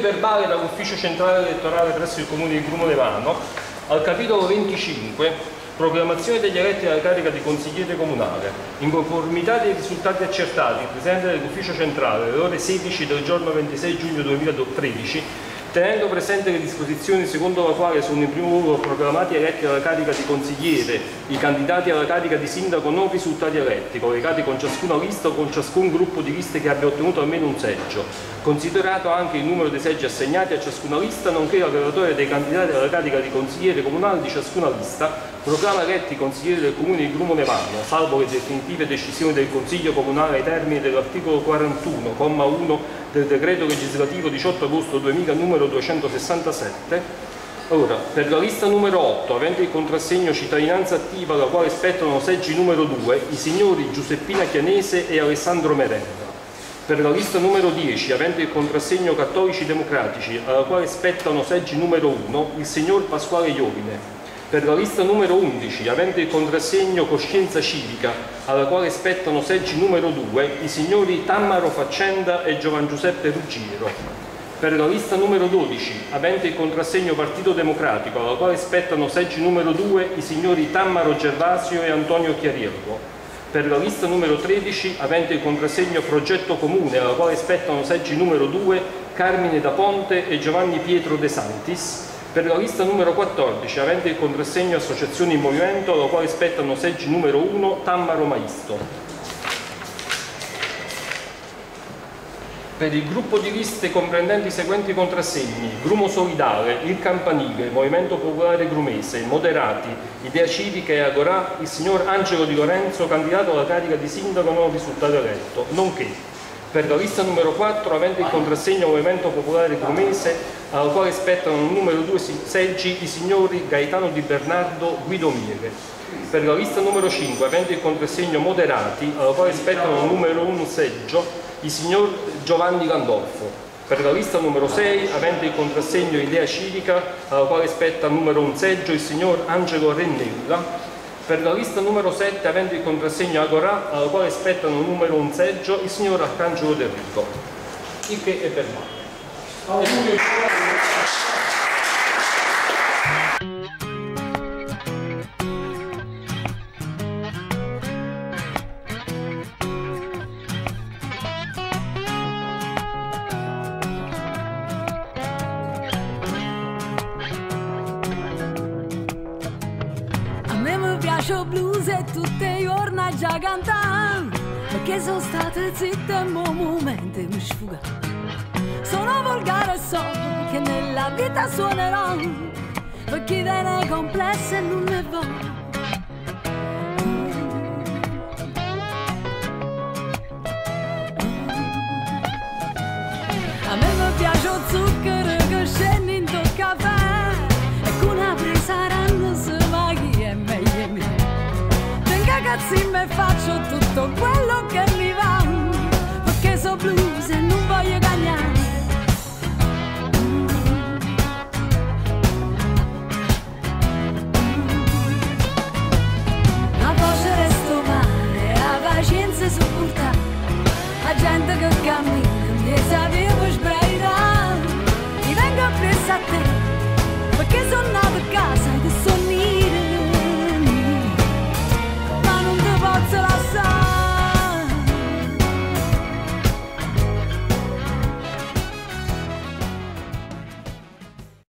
verbale dall'ufficio centrale elettorale presso il comune di Grumo Levano, al capitolo 25 Proclamazione degli eletti alla carica di consigliere comunale. In conformità dei risultati accertati, il Presidente dell'Ufficio Centrale, alle ore 16 del giorno 26 giugno 2013, tenendo presente le disposizioni secondo la quale sono in primo luogo proclamati eletti alla carica di consigliere i candidati alla carica di sindaco non risultati eletti, collegati con ciascuna lista o con ciascun gruppo di liste che abbia ottenuto almeno un seggio, considerato anche il numero dei seggi assegnati a ciascuna lista, nonché la graduatoria dei candidati alla carica di consigliere comunale di ciascuna lista, proclama eletti consiglieri del comune di Grumo Nevano, salvo le definitive decisioni del Consiglio Comunale ai termini dell'articolo 41, comma 1 del decreto legislativo 18 agosto 2000 numero 267 Ora, per la lista numero 8, avente il contrassegno cittadinanza attiva, alla quale spettano seggi numero 2, i signori Giuseppina Chianese e Alessandro Merenda. Per la lista numero 10, avente il contrassegno cattolici democratici, alla quale spettano seggi numero 1, il signor Pasquale Iovine per la lista numero 11, avente il contrassegno Coscienza Civica, alla quale spettano seggi numero 2, i signori Tammaro Faccenda e Giovan Giuseppe Ruggiero. Per la lista numero 12, avente il contrassegno Partito Democratico, alla quale spettano seggi numero 2, i signori Tammaro Gervasio e Antonio Chiariello. Per la lista numero 13, avente il contrassegno Progetto Comune, alla quale spettano seggi numero 2, Carmine da Ponte e Giovanni Pietro De Santis per la lista numero 14, avente il contrassegno Associazioni in Movimento, alla quale spettano seggi numero 1, Tammaro Maisto. Per il gruppo di liste comprendenti i seguenti contrassegni, Grumo Solidale, Il Campanile, Movimento Popolare Grumese, Moderati, Idea Civica e Agorà, il signor Angelo Di Lorenzo, candidato alla carica di sindaco non risultato eletto, nonché per la lista numero 4 avente il contrassegno Movimento Popolare Grumese alla quale spettano un numero 2 seggi i signori Gaetano Di Bernardo Guido Miele. Per la lista numero 5 avente il contrassegno Moderati alla quale spettano un numero 1 seggio i signor Giovanni Landolfo. Per la lista numero 6 avente il contrassegno Idea Civica alla quale spetta il numero 1 seggio il signor Angelo Rennella per la lista numero 7, avendo il contrassegno Agora, alla quale spettano numero un seggio, il signor Arcangelo Del Rico, il che è per Lascio blues e tutte i giorni già cantare Perché sono state zitte e mo momenti mi sfuga. Sono volgare e so che nella vita suonerò. Per chi viene complesso e non ne vuole ragazzi me faccio tutto quello che mi va. Perché so blues e non voglio cagnare la voce resto male la pazienza sopporta la gente che cammina mi sapevo sbraitare mi vengo presso a te